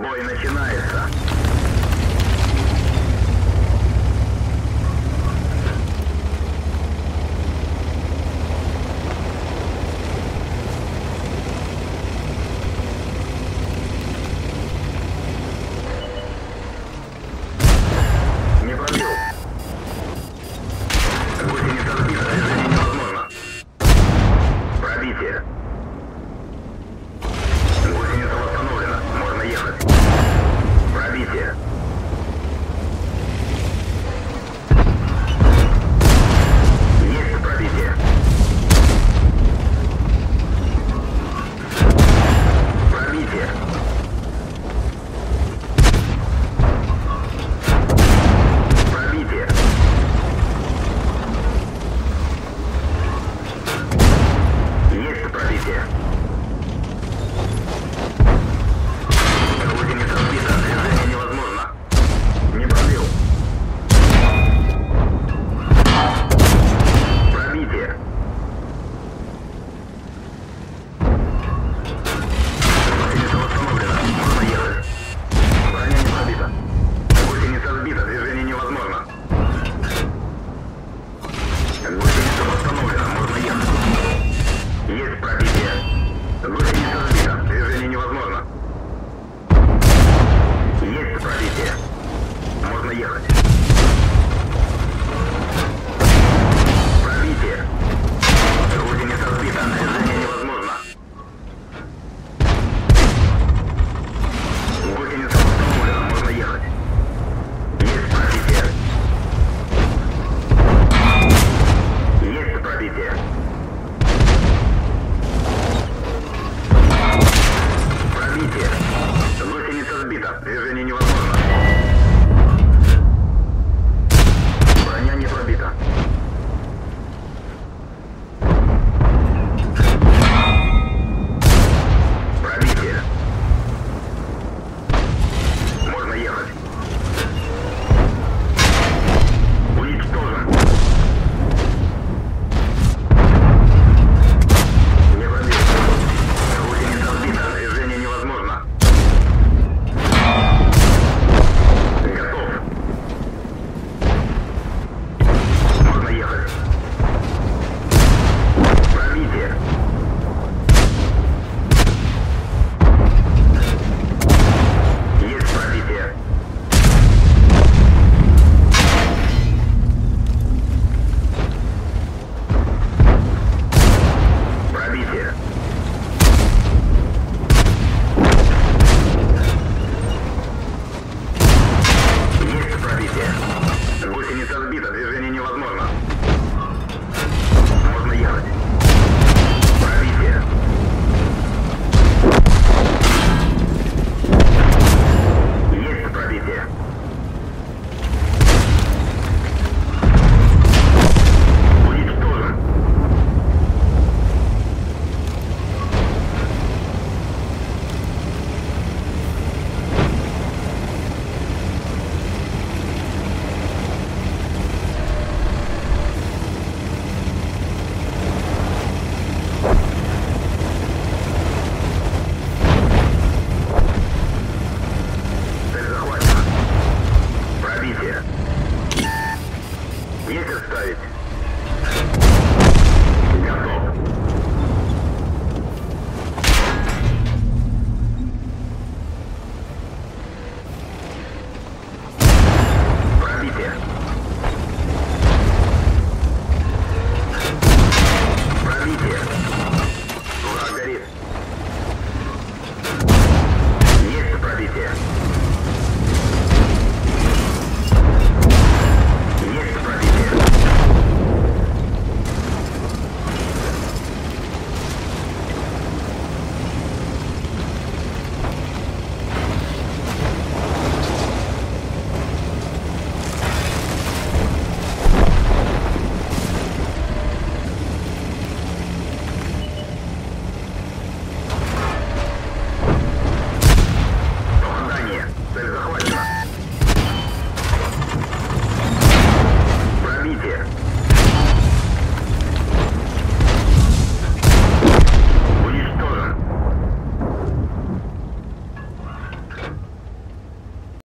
Бой начинается.